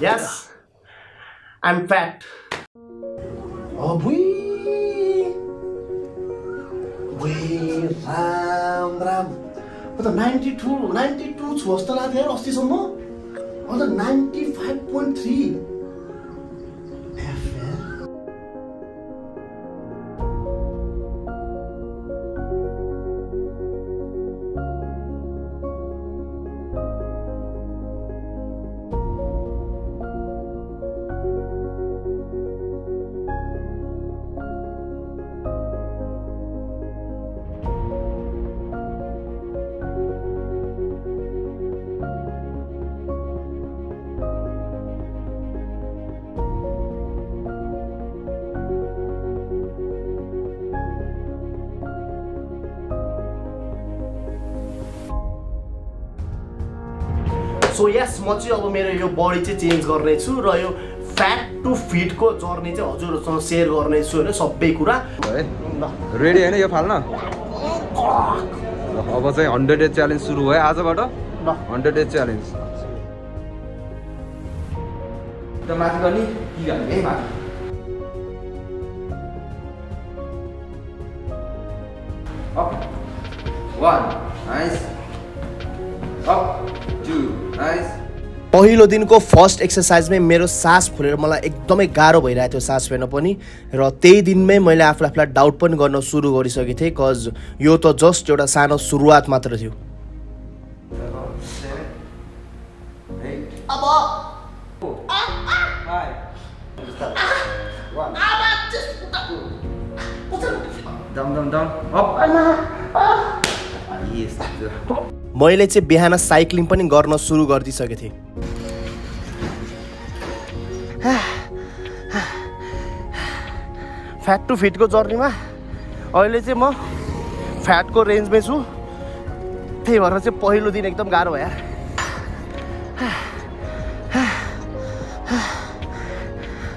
Yes, I'm fat. अबुई राम राम म त नाइन्टी टू नाइन्टी टू छु जस्तो लाग्थ्यो अस्तिसम्म म त ninety five point three so yes म चाहिँ अब मेरो यो बडी चाहिँ चेन्ज गर्नेछु र यो फ्याट टु फिटको जर्नी चाहिँ हजुरहरूसँग सेयर गर्नेछु होइन सबै कुरा। है? ल। रेडी होइन यो फाल्न? अब चाहिँ हन्ड्रेड डेज च्यालेन्ज सुरु भयो आजबाट? ल। हन्ड्रेड डेज च्यालेन्ज माथि गर्ने कि गर्ने? है माथि। Up one nice up two nice पहिलो दिनको फर्स्ट एक्सर्साइजमै मेरो सास फुलेर मलाई एकदमै गाह्रो भइरहेको थियो सास फेर्न पनि। र त्यही दिनमै मैले आफूलाई आफूलाई डाउट पनि गर्न सुरु गरिसकेको थिएँ कज यो त जस्ट एउटा सानो सुरुवात मात्र थियो। Down down down up yes मैले चाहिँ बिहान साइक्लिङ पनि गर्न सुरु गरिदिइसकेको थिएँ। फ्याट टु फिटको जर्नीमा अहिले चाहिँ म फ्याटको रेन्जमै छु। त्यही भएर चाहिँ पहिलो दिन एकदम गाह्रो भयो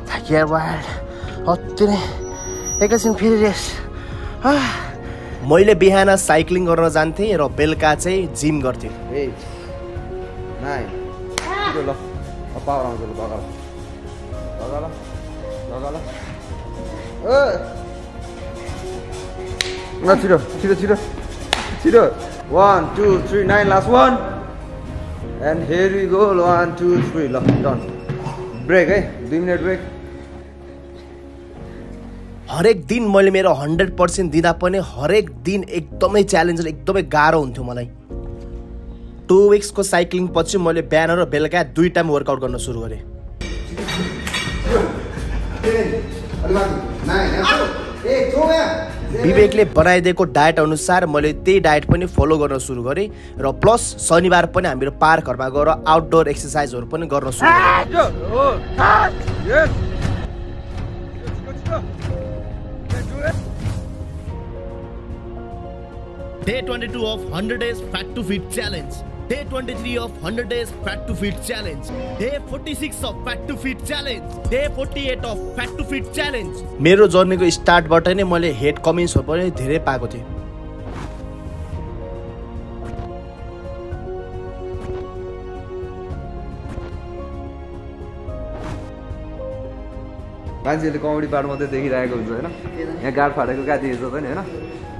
थाकिया भयो अति नै एकैछिन फेरि रेस्ट मैले बिहान साइक्लिङ गर्न जान्थेँ र बेलुका चाहिँ जिम गर्थेँ। छिटो छिटो छिटो। छिटो। One two three nine last one and one two three ल डन ब्रेक है? दुई मिनट ब्रेक हरेक दिन मैले मेरो हन्ड्रेड पर्सेन्ट दिँदा पनि हरेक दिन एकदमै च्यालेन्ज एकदमै गाह्रो हुन्थ्यो मलाई। टु विक्सको साइक्लिङ पछि मैले बिहान र बेलुका दुई टाइम वर्कआउट गर्न सुरु गरेँ। विवेकले बनाइदिएको डायट अनुसार मैले त्यही डायट पनि फलो गर्न सुरु गरेँ र प्लस शनिबार पनि हामीहरू पार्कहरूमा गएर आउटडोर एक्सर्साइजहरू पनि गर्न सुरु गरेँ। Day 22 of 100 days fat to fit challenge. Day 23 of 100 days fat to fit challenge. Day 46 of fat to fit challenge. Day 48 of fat to fit challenge. मेरो जर्नीको स्टार्टबाट नै मैले हेड कमेन्ट्सहरू पनि धेरै पाएको थिएँ मान्छेले कमेडी पार्ट मात्रै देखिरहेको हुन्छ होइन? यहाँ गाड फाटेको कहाँ देखेको छ नि होइन?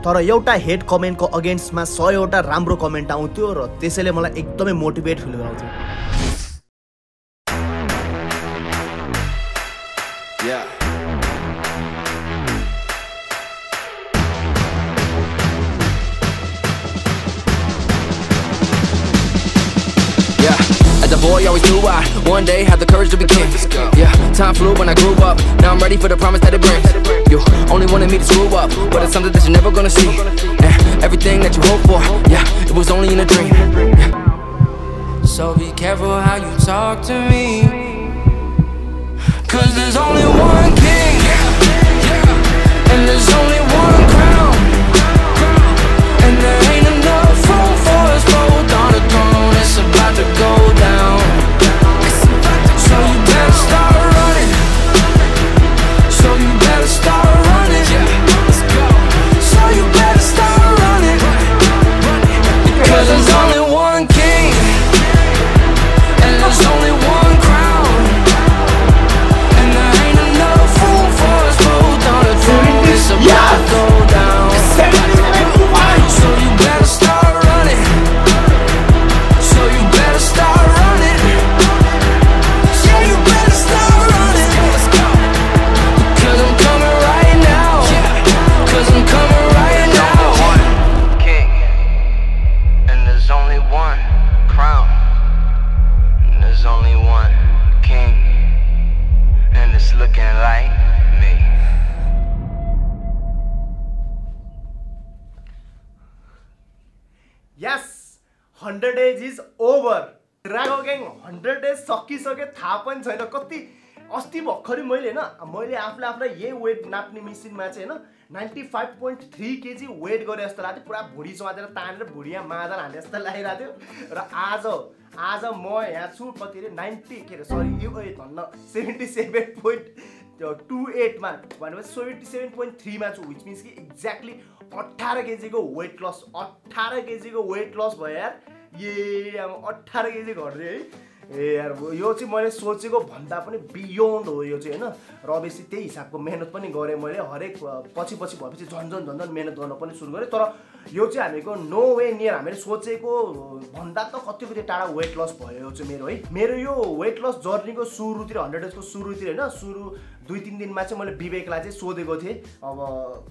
तर एउटा हेड कमेन्टको अगेन्स्टमा सयवटा राम्रो कमेन्ट आउँथ्यो र त्यसैले मलाई एकदमै मोटिभेट फिल गराउँथ्यो boy, always knew I one day had the courage to be king. Yeah, time flew when I grew up. Now I'm ready for the promise that it brings. You only wanted me to screw up, but it's something that you're never gonna see. Everything that you hope for, yeah, it was only in a dream. So be careful how you talk to me. Cause there's only one king. Hundred days is over रागो gang hundred days सकिसक्यो थाहा पनि छैन। कति अस्ति भर्खरै मैले होइन मैले आफूले आफूलाई यही वेट नाप्ने मेसिनमा चाहिँ होइन ninety five point three KG weight गरे जस्तो लाग्थ्यो। पुरा भुँडी समातेर तानेर भुँडी यहाँ मादल हाने जस्तो लागिरहेको थियो। र आज आज म यहाँ छु कति अरे नाइन्टी के अरे सरी यो धन्न सेभेन्टी सेभेन पोइन्ट टु एटमा भनेपछि सेभेन्टी सेभेन पोइन्ट थ्रीमा छु विच मिन्स कि एक्ज्याक्टली अठार केजीको वेट लस अठार केजीको वेट लस भयो यार ए अब अठार केजी घट्यो है। ए यार यो चाहिँ मैले सोचेको भन्दा पनि बियोन्ड हो यो चाहिँ होइन? र अभियसली त्यही हिसाबको मेहनत पनि गरेँ मैले। हरेक पछि पछि भएपछि झन् झन् झन् मेहनत गर्न पनि सुरु गरेँ। तर यो चाहिँ हामीको नो वे नियर हामीले सोचेको भन्दा त कति कति टाढा वेट लस भयो यो चाहिँ मेरो है? मेरो यो वेट लस जर्नीको सुरुतिर हन्ड्रेड डेजको सुरुतिर होइन? सुरु दुई तिन दिनमा चाहिँ मैले विवेकलाई चाहिँ सोधेको थिएँ। अब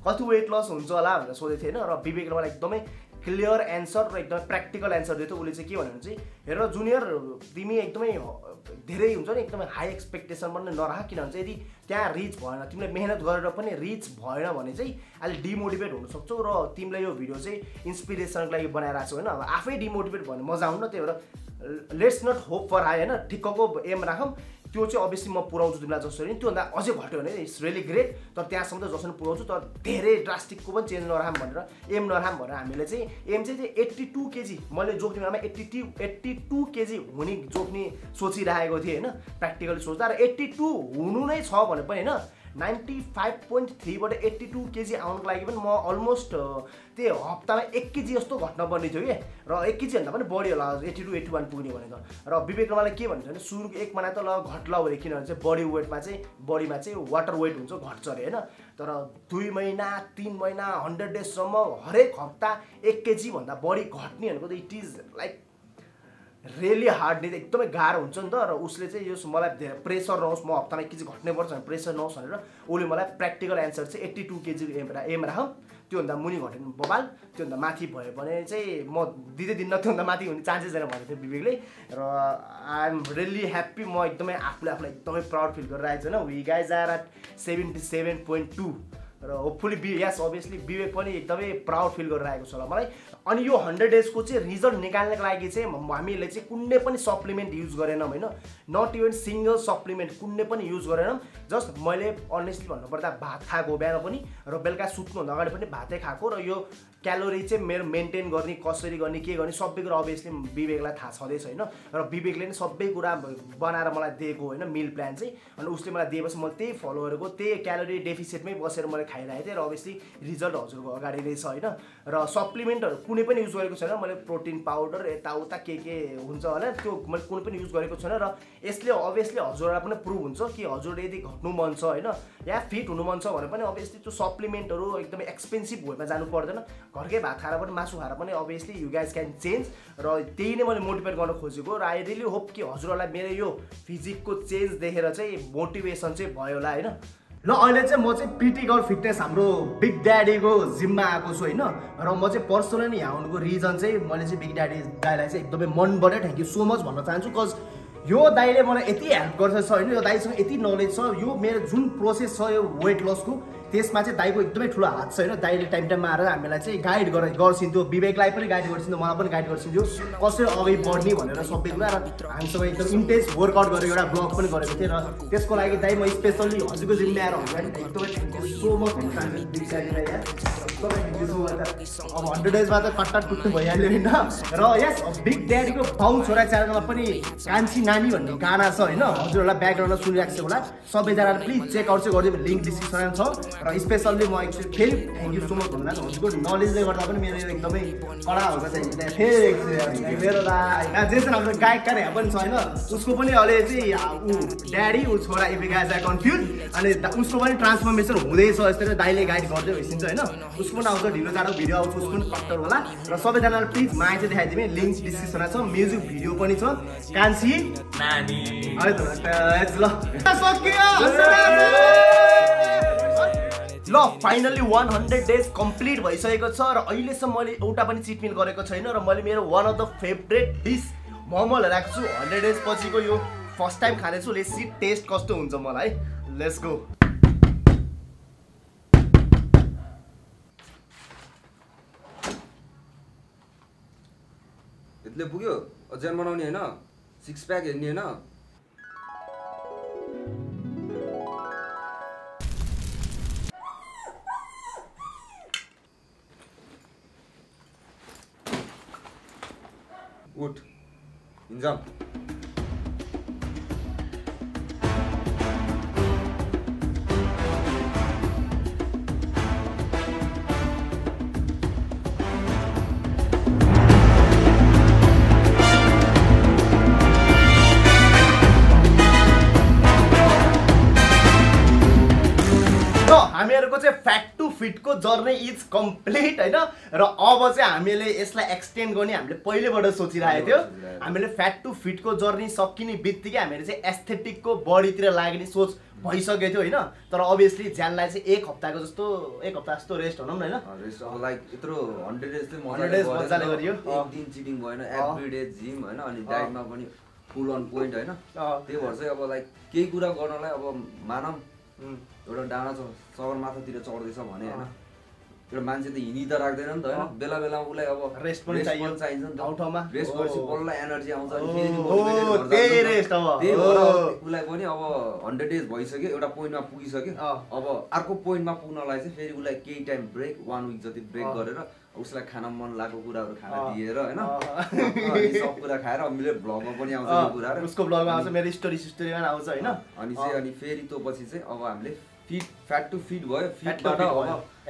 कति वेट लस हुन्छ होला भनेर सोधेको थिएँ होइन? र विवेकले मलाई एकदमै क्लियर एन्सर र एकदमै प्र्याक्टिकल एन्सर दियो उसले चाहिँ के भन्यो भने चाहिँ हेर जुनियर तिमी एकदमै धेरै हुन्छ नि एकदमै हाई एक्सपेक्टेसन पनि नराख किनभने चाहिँ यदि त्यहाँ रिच भएन तिमीले मेहनत गरेर पनि रिच भएन भने चाहिँ अहिले डिमोटिभेट हुनसक्छौ र तिमीलाई यो भिडियो चाहिँ इन्सपिरेसनको लागि बनाइरहेको छौ होइन? अब आफै डिमोटिभेट भयो मजा आउनु त्यही भएर let's not hope for high होइन? ठिक्कको एम राखौँ। त्यो चाहिँ अभियसली म पुऱ्याउँछु तिमीलाई जसरी त्योभन्दा अझै घट्यो भने इट्स रियली ग्रेट तर त्यहाँसम्म त जसरी पुऱ्याउँछु तर धेरै ड्रास्टिकको पनि चेन्ज नराम भनेर एम नराम भनेर हामीले चाहिँ एम चाहिँ एट्टी टू केजी मैले जोक्ने बेलामा eighty two eighty two KG हुने जोक्ने सोचिरहेको थिएँ होइन? प्र्याक्टिकली सोच्दा। र एट्टी टू हुनु नै छ भने पनि होइन? नाइन्टी फाइभ पोइन्ट थ्रीबाट एट्टी टू केजी आउनुको लागि पनि म अलमोस्ट त्यही हप्तामा एक केजी जस्तो घट्न पर्ने थियो कि? र एक केजीभन्दा पनि बढी होला एट्टी टू एट्टी वान पुग्ने भनेको। र विवेकले मलाई के भन्छ भने सुरुको एक महिना त ल घट्ला अरे किनभने चाहिँ बडी वेटमा चाहिँ बडीमा चाहिँ वाटर वेट हुन्छ घट्छ अरे होइन? तर दुई महिना तिन महिना हन्ड्रेड डेजसम्म हरेक हप्ता एक केजीभन्दा बढी घट्ने भनेको त it is like really hard नि एकदमै गाह्रो हुन्छ नि त र उसले चाहिँ यो मलाई धेरै प्रेसर नहोस् म हप्तामा केजी घट्नै पर्छ भने प्रेसर नहोस् भनेर उसले मलाई प्र्याक्टिकल एन्सर चाहिँ एट्टी टू केजी एम एम राख। त्योभन्दा मुनि घट्यो बबाल त्योभन्दा माथि भयो भने चाहिँ म दिँदै दिन्न त्योभन्दा माथि हुने चान्सेस छैन भनेको थियो विवेकले र आइएम रियली ह्याप्पी म एकदमै आफूले आफूलाई एकदमै प्राउड फिल गरिरहेको छु होइन we guys are at seventy seven point two र होपफुली बि यस अभियसली विवेक पनि एकदमै प्राउड फिल गरिरहेको छ होला मलाई। अनि यो हन्ड्रेड डेजको चाहिँ रिजल्ट निकाल्नको लागि चाहिँ हामीले चाहिँ कुनै पनि सप्लिमेन्ट युज गरेनौँ होइन? नट इभन सिङ्गल सप्लिमेन्ट कुनै पनि युज गरेनौँ। जस्ट मैले अनेस्टली भन्नुपर्दा भात खाएको बिहान पनि र बेलुका सुत्नुभन्दा अगाडि पनि भातै खाएको र यो क्यालोरी चाहिँ मेरो मेन्टेन गर्ने कसरी गर्ने के गर्ने सबै कुरा अभियसली विवेकलाई थाहा छँदैछ होइन? र विवेकले नै सबै कुरा बनाएर मलाई दिएको होइन मिल प्लान चाहिँ। अनि उसले मलाई दिएपछि मैले त्यही फलो गरेको त्यही क्यालोरी डेफिसिटमै बसेर मैले खाइरहेको थिएँ। र अभियसली रिजल्ट हजुरको अगाडि नै छ होइन? र सप्लिमेन्टहरू कुनै पनि युज गरेको छैन। मैले प्रोटिन पाउडर यताउता के के हुन्छ होला त्यो मैले कुनै पनि युज गरेको छैन। र यसले अभियसली हजुरलाई पनि प्रुभ हुन्छ कि हजुर यदि घट्नु मन छ होइन? या फिट हुनु मन छ भने पनि अभियसली त्यो सप्लिमेन्टहरू एकदमै एक्सपेन्सिभ वेमा जानु पर्दैन। घरकै भात खाएर पनि मासु खाएर पनि obviously you guys can change र त्यही नै मैले मोटिभेट गर्न खोजेको र आई रियली होप कि हजुरहरूलाई मेरो यो फिजिकको चेन्ज देखेर चाहिँ मोटिभेसन चाहिँ भयो होला होइन? ल अहिले चाहिँ म चाहिँ पिटी गर्ल फिटनेस हाम्रो बिग ड्याडीको जिममा आएको छु होइन? र म चाहिँ पर्सनली यहाँ आउनुको रिजन चाहिँ मैले चाहिँ बिग ड्याडी दाईलाई चाहिँ एकदमै मनबाटै थ्याङ्क यू सो मच भन्न चाहन्छु कज यो दाईले मलाई यति हेल्प गर्छ होइन? यो दाईसँग यति नलेज छ। यो मेरो जुन प्रोसेस छ यो वेट लसको त्यसमा चाहिँ दाईको एकदमै ठुलो हात छ होइन। दाईले टाइम टाइममा आएर हामीलाई चाहिँ गाइड गर गर्छिन्थ्यो विवेकलाई पनि गाइड गर्छिन्थ्यो मलाई पनि गाइड गर्छिन्थ्यो कसरी अगाडि बढ्ने भनेर सबै कुरा। र हामीसँग एकदम इन्टेन्स वर्कआउट गरेर एउटा ब्लग पनि गरेको थिएँ। र त्यसको लागि दाई म स्पेसल्ली हजुरको जिम्मा आएर यू सो मच अब हन्ड्रेड डेजमा त कट्टा टुट्नु भइहाल्यो होइन। र यस बिग ड्याडीको बाउ छोरा च्यानलमा पनि कान्छी नानी भन्ने गाना छ होइन। हजुरहरूलाई ब्याकग्राउन्डमा सुनिरहेको छ होला सबैजनाले प्लिज चेकआउट चाहिँ गरिदिनु लिङ्क डिस्क्रिप्सनमा छ। र स्पेसल्ली म एकचोटि फेरि थ्याङ्क यू सो मच भन्नु हजुरको नलेजले गर्दा पनि मेरो एकदमै कडा भएको छ फेरि मेरो जे छ हाम्रो गायककार यहाँ पनि छ होइन? उसको पनि अहिले चाहिँ ऊ ड्याडी ऊ छोरा इफ गाइज आर कन्फ्युज अनि उसको पनि ट्रान्सफर्मेसन हुँदैछ यस्तै दाइले गाइड गर्दै भइसिन्छ होइन? उसको पनि आउँछ ढिलो चाँडो भिडियो आउँछ उसको पनि कट्टर होला। र सबैजनालाई प्लिज माया चाहिँ देखाइदिने लिङ्क डिस्क्रिप्सनमा छ म्युजिक भिडियो पनि छ। कान्छी? नानी। है त ल। ल finally one hundred days complete भइसकेको छ र अहिलेसम्म मैले एउटा पनि चिटमिल गरेको छैन र मैले मेरो one of the favourite dish momo राखेको छु। हन्ड्रेड डेज पछिको यो फर्स्ट टाइम खाँदैछु। लेसी टेस्ट कस्तो हुन्छ मलाई। लेट्स गो यतिले पुग्यो। अझै बनाउने होइन। सिक्स प्याक हेर्ने होइन। उठ हिँड्छौँ हामीहरूको चाहिँ फ्याट टु फिटको जर्नी इज कम्प्लिट होइन? र अब चाहिँ हामीले यसलाई एक्सटेन्ड गर्ने हामीले पहिलेबाट सोचिरहेको थियो। हामीले फ्याट टु फिटको जर्नी सकिने बित्तिकै हामीले चाहिँ एस्थेटिकको बडीतिर लाग्ने सोच भइसकेको थियो होइन? तर अभियसली ज्यानलाई चाहिँ एक हप्ताको जस्तो एक हप्ता जस्तो रेस्ट भनौँ न होइन। लाइक यत्रो हन्ड्रेड डेज चाहिँ 100 days मजाले गरियो। एक दिन चिटिङ भएन एभ्री डे जिम होइन? अनि डाइटमा पनि फुल अन पोइन्ट होइन। त्यही भएर चाहिँ अब लाइक केही कुरा गर्नलाई अब मानौँ। उम्, एउटा डाँडा छ सगरमाथातिर चढ्दैछ भने होइन। एउटा मान्छे त हिँडी त राख्दैन नि त होइन? बेला बेलामा उसलाई अब Rest पनि। चाहिन्छ नि ठाउँ ठाउँमा। रेस्ट गरेपछि। बल्ल एनर्जी आउँछ उसलाई पनि अब हन्ड्रेड डेज भइसक्यो एउटा पोइन्टमा पुगिसक्यो। अब अर्को पोइन्टमा पुग्नलाई चाहिँ फेरि उसलाई केही टाइम ब्रेक वान विक जति ब्रेक। गरेर उसलाई खान मन लागेको कुराहरू खान। दिएर होइन? सब कुरा खाएर अब मेरो भ्लगमा पनि आउँछ कुराहरू। उसको ब्लगमा आउँछ मेरो स्टोरी स्टोरीमा आउँछ होइन? अनि चाहिँ अनि फेरि त्यो पछि चाहिँ अब हामीले फिट फ्याट टु फिट भयो। फिटबाट अब।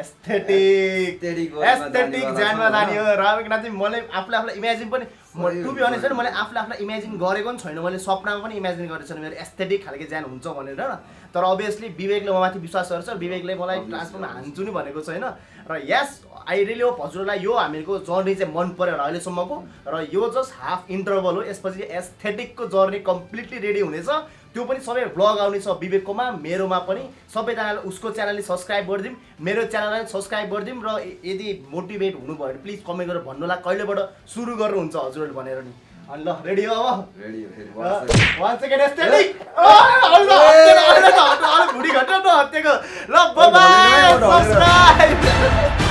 एस्थेटिक एस्थेटिक जाने ज्यानमा वाला जाने हो। र किन मैले आफूले आफूलाई इमेजिन पनि सही टु हो, बी भनेको छैन मैले आफूले आफूलाई इमेजिन गरेको पनि छैन। मैले सपनामा पनि इमेजिन गरेको छैन। मेरो एस्थेटिक खालको ज्यान हुन्छ भनेर। तर अभियसली विवेकले म माथि विश्वास गर्छ विवेकले मलाई obviously. हान्छु नि भनेको छैन। र यस आई रियली होप हजुरलाई यो हामीहरूको जर्नी चाहिँ मन पऱ्यो होला अहिलेसम्मको। र यो जस्ट हाफ इन्टरभल हो यसपछि एस्थेटिकको जर्नी कम्प्लिटली रेडी हुनेछ। त्यो पनि सबै भ्लग आउने छ विवेककोमा मेरोमा पनि। सबैजनाले उसको च्यानलले सब्सक्राइब गरिदिउँ। मेरो च्यानललाई सब्सक्राइब गरिदिउँ र यदि मोटिभेट हुनुभयो भने प्लिज कमेन्ट गरेर भन्नुलाई कहिलेबाट सुरु गर्नुहुन्छ हजुरहरूले भनेर नि? ಅಲ್ಲ ರೆಡಿ ಬಾಬಾ ರೆಡಿ ಒನ್ ಸೆಕೆಂಡ್ ಎಸ್ಟೆಡಿ ಅಲ್ಲ ಅಲ್ಲ ಅಲ್ಲ ಮುಡಿ ಗಟ್ಟೋ ಅತ್ತೆಗ ಲವ್ ಬಾಯ್ ಸಬ್ಸ್ಕ್ರೈಬ್